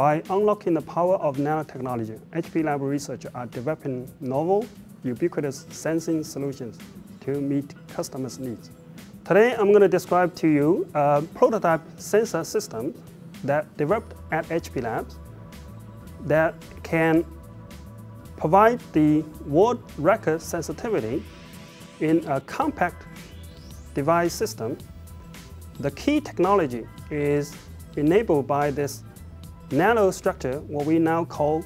By unlocking the power of nanotechnology, HP Lab researchers are developing novel, ubiquitous sensing solutions to meet customers' needs. Today, I'm going to describe to you a prototype sensor system that developed at HP Labs that can provide the world record sensitivity in a compact device system. The key technology is enabled by this nanostructure, what we now call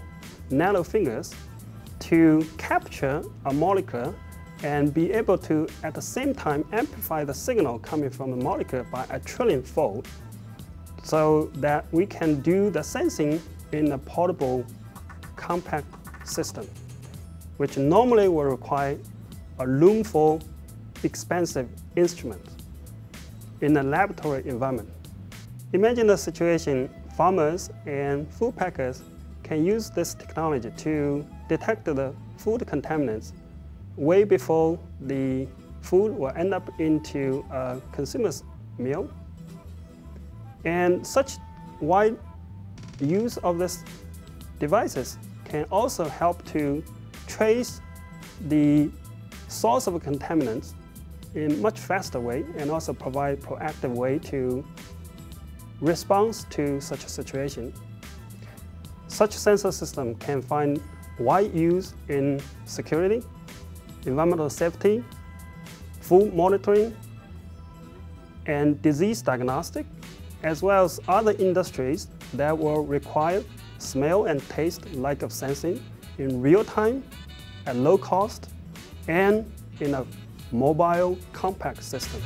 nanofingers, to capture a molecule and be able to, at the same time, amplify the signal coming from the molecule by a trillion fold so that we can do the sensing in a portable, compact system, which normally will require a room-full, expensive instrument in a laboratory environment. Imagine the situation farmers and food packers can use this technology to detect the food contaminants way before the food will end up into a consumer's meal. And such wide use of these devices can also help to trace the source of contaminants in much faster way and also provide proactive way to response to such a situation. Such sensor system can find wide use in security, environmental safety, food monitoring, and disease diagnostic, as well as other industries that will require smell and taste like of sensing in real time, at low cost, and in a mobile compact system.